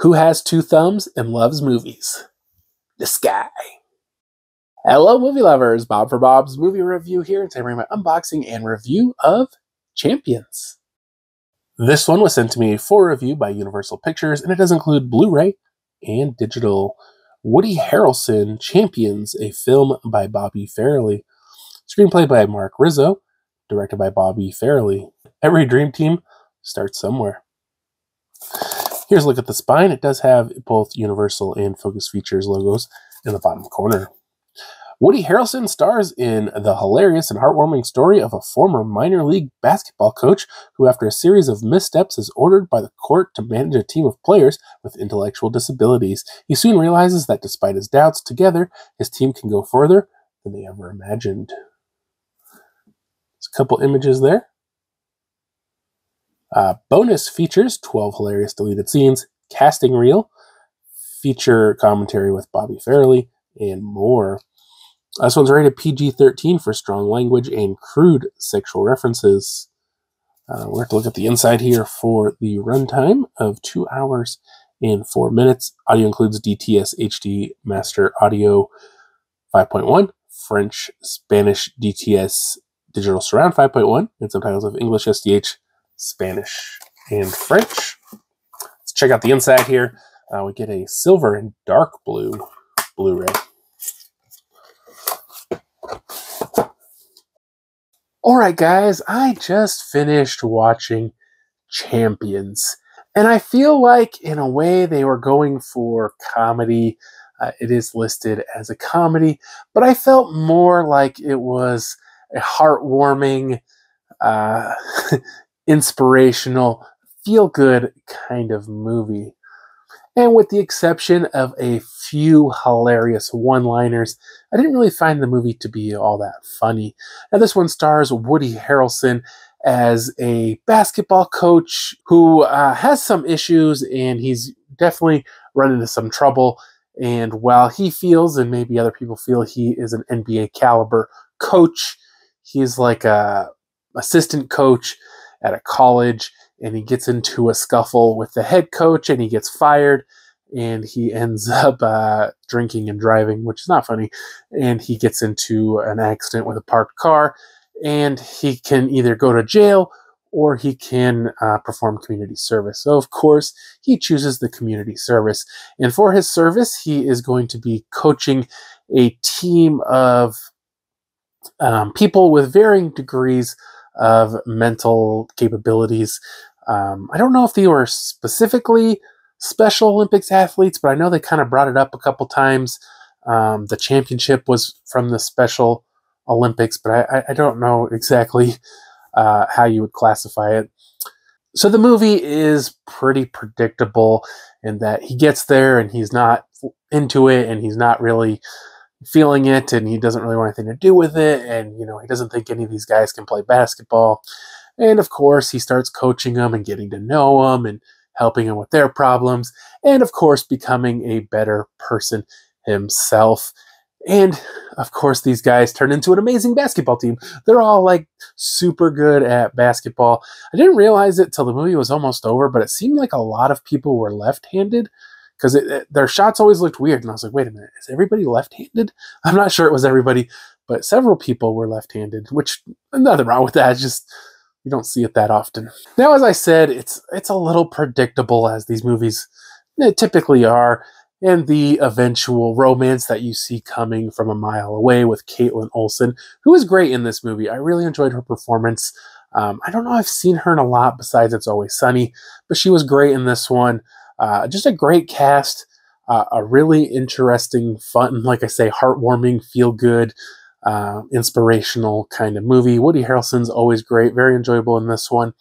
Who has two thumbs and loves movies? This guy. Hello, movie lovers. Bob for Bob's movie review here. Today, I'm my unboxing and review of Champions. This one was sent to me for review by Universal Pictures, and it does include Blu ray and digital. Woody Harrelson Champions, a film by Bobby Farrelly. Screenplay by Mark Rizzo, directed by Bobby Farrelly. Every dream team starts somewhere. Here's a look at the spine. It does have both Universal and Focus Features logos in the bottom corner. Woody Harrelson stars in the hilarious and heartwarming story of a former minor league basketball coach who, after a series of missteps, is ordered by the court to manage a team of players with intellectual disabilities. He soon realizes that despite his doubts, together his team can go further than they ever imagined. There's a couple images there. Uh, bonus features 12 hilarious deleted scenes, casting reel, feature commentary with Bobby Farrelly, and more. This one's rated PG 13 for strong language and crude sexual references. Uh, we're going to look at the inside here for the runtime of 2 hours and 4 minutes. Audio includes DTS HD Master Audio 5.1, French Spanish DTS Digital Surround 5.1, and subtitles of English SDH Spanish, and French. Let's check out the inside here. Uh, we get a silver and dark blue Blu-ray. All right, guys, I just finished watching Champions, and I feel like, in a way, they were going for comedy. Uh, it is listed as a comedy, but I felt more like it was a heartwarming, uh, inspirational, feel good kind of movie. And with the exception of a few hilarious one liners, I didn't really find the movie to be all that funny. Now, this one stars Woody Harrelson as a basketball coach who uh, has some issues and he's definitely run into some trouble. And while he feels, and maybe other people feel, he is an NBA caliber coach, he's like a assistant coach at a college and he gets into a scuffle with the head coach and he gets fired and he ends up uh, drinking and driving, which is not funny. And he gets into an accident with a parked car and he can either go to jail or he can uh, perform community service. So, of course, he chooses the community service. And for his service, he is going to be coaching a team of um, people with varying degrees of mental capabilities. Um, I don't know if they were specifically Special Olympics athletes, but I know they kind of brought it up a couple times. Um, the championship was from the Special Olympics, but I, I don't know exactly uh, how you would classify it. So the movie is pretty predictable in that he gets there and he's not into it and he's not really feeling it and he doesn't really want anything to do with it and you know he doesn't think any of these guys can play basketball. And of course he starts coaching them and getting to know them and helping them with their problems and of course becoming a better person himself. And of course these guys turn into an amazing basketball team. They're all like super good at basketball. I didn't realize it till the movie was almost over but it seemed like a lot of people were left-handed because their shots always looked weird. And I was like, wait a minute, is everybody left handed? I'm not sure it was everybody, but several people were left handed, which nothing wrong with that. It's just you don't see it that often. Now, as I said, it's it's a little predictable as these movies typically are, and the eventual romance that you see coming from a mile away with Kaitlin Olson, who is great in this movie. I really enjoyed her performance. Um, I don't know I've seen her in a lot besides It's Always Sunny, but she was great in this one. Uh, just a great cast, uh, a really interesting, fun, like I say, heartwarming, feel good, uh, inspirational kind of movie. Woody Harrelson's always great, very enjoyable in this one.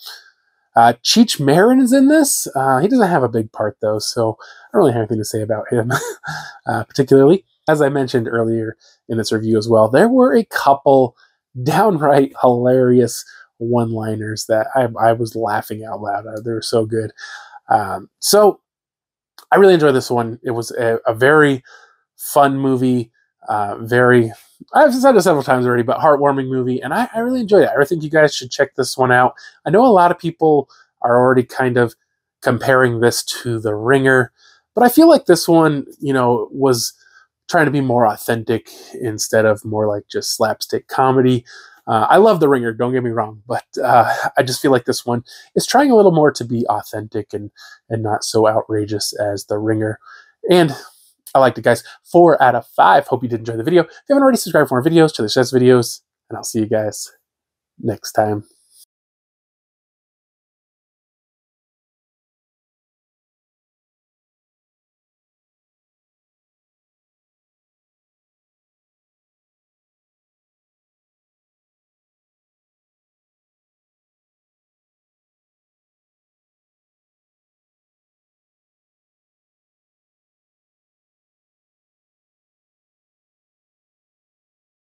Uh, Cheech Marin is in this. Uh, he doesn't have a big part though, so I don't really have anything to say about him uh, particularly. As I mentioned earlier in this review as well, there were a couple downright hilarious one-liners that I, I was laughing out loud. They were so good. Um, so I really enjoyed this one. It was a, a very fun movie, uh, very I've said it several times already, but heartwarming movie, and I, I, really enjoyed it. I think you guys should check this one out. I know a lot of people are already kind of comparing this to The Ringer, but I feel like this one, you know, was trying to be more authentic instead of more like just slapstick comedy. Uh, I love The Ringer, don't get me wrong, but uh, I just feel like this one is trying a little more to be authentic and and not so outrageous as The Ringer. And I liked it, guys. Four out of five. Hope you did enjoy the video. If you haven't already, subscribed for more videos, check the chest videos, and I'll see you guys next time.